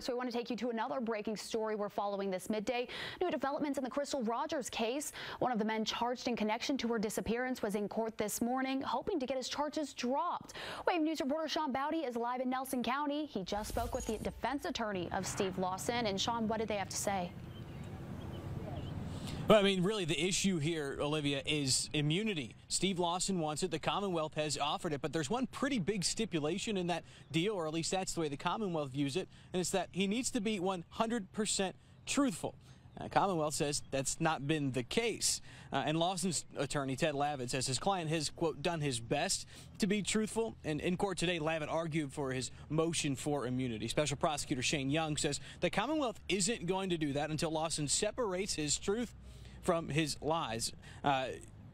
So we want to take you to another breaking story we're following this midday. New developments in the Crystal Rogers case. One of the men charged in connection to her disappearance was in court this morning, hoping to get his charges dropped. Wave News reporter Sean Baute is live in Nelson County. He just spoke with the defense attorney of Steve Lawson. And Sean, what did they have to say? Well, I mean, really, the issue here, Olivia, is immunity. Steve Lawson wants it. The Commonwealth has offered it, but there's one pretty big stipulation in that deal, or at least that's the way the Commonwealth views it, and it's that he needs to be 100% truthful. Uh, Commonwealth says that's not been the case. Uh, and Lawson's attorney, Ted Lavit, says his client has, quote, done his best to be truthful. And in court today, Lavit argued for his motion for immunity. Special prosecutor Shane Young says the Commonwealth isn't going to do that until Lawson separates his truth from his lies. Uh,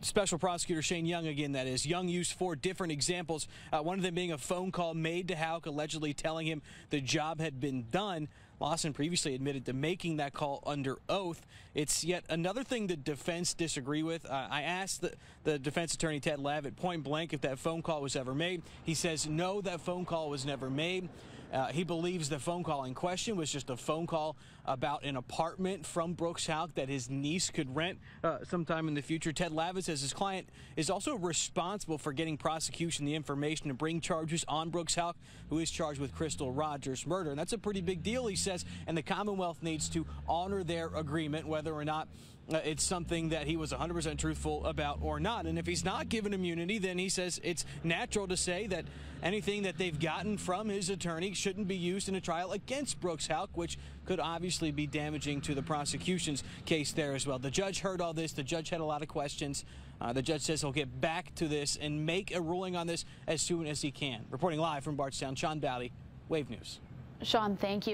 Special Prosecutor Shane Young, again, that is. Young used four different examples, uh, one of them being a phone call made to Houck, allegedly telling him the job had been done. Lawson previously admitted to making that call under oath. It's yet another thing the defense disagree with. Uh, I asked the, the defense attorney, Ted Lavit, point blank if that phone call was ever made. He says, no, that phone call was never made. Uh, he believes the phone call in question was just a phone call about an apartment from Brooks Houck that his niece could rent uh, sometime in the future. Ted Lavit says his client is also responsible for getting prosecution the information to bring charges on Brooks Houck, who is charged with Crystal Rogers murder. And that's a pretty big deal, he says, and the Commonwealth needs to honor their agreement, whether or not it's something that he was 100% truthful about or not. And if he's not given immunity, then he says it's natural to say that anything that they've gotten from his attorney shouldn't be used in a trial against Brooks Houck, which could obviously be damaging to the prosecution's case there as well. The judge heard all this. The judge had a lot of questions. Uh, the judge says he'll get back to this and make a ruling on this as soon as he can. Reporting live from Bardstown, Sean Baute, Wave News. Sean, thank you.